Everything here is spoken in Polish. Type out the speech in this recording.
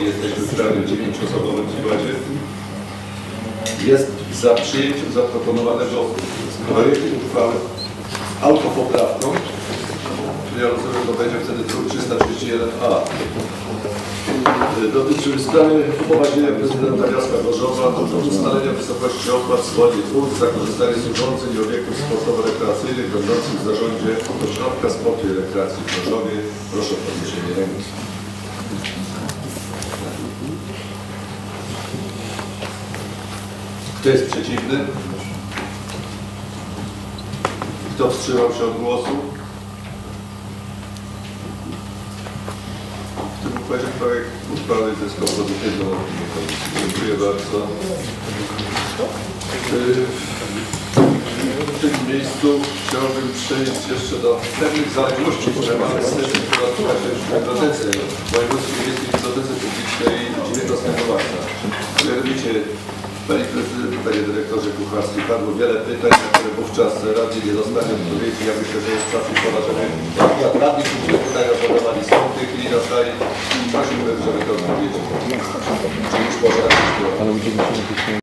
jesteśmy w prawie dziewięcioosobowym składzie. Jest za przyjęciem zaproponowanego projektu uchwały autopoprawką. Ja rozumiem, to będzie wtedy druk 331a. Dotyczy sprawy upoważnienia prezydenta miasta Gorzowa do ustalenia wysokości opłat z wody wód za korzystanie z urządzeń i obiektów sportowo-rekreacyjnych będących w zarządzie ośrodka sportu i rekreacji w Gorzowie. Proszę o podniesienie ręki. Kto jest przeciwny? Kto wstrzymał się od głosu? W tym układzie projekt uchwały zyskał pozytywną opinię komisji. Dziękuję bardzo. Y, W tym miejscu chciałbym przejść jeszcze do pewnych zaległości, które mamy z sesji, która odbyła się w Bibliotece, Wojewódzkiej Miejskiej Bibliotece Publicznej 19 marca. Mianowicie, Panie Prezydencie, Panie Dyrektorze Kucharski, padło wiele pytań, na które wówczas radni nie dostali odpowiedzi. Ja myślę, że jest czas i pora, żeby akurat radni, te pytania zadawali, są w tej chwili na sali i prosiłbym, żeby to odpowiedzieć. Czy już można?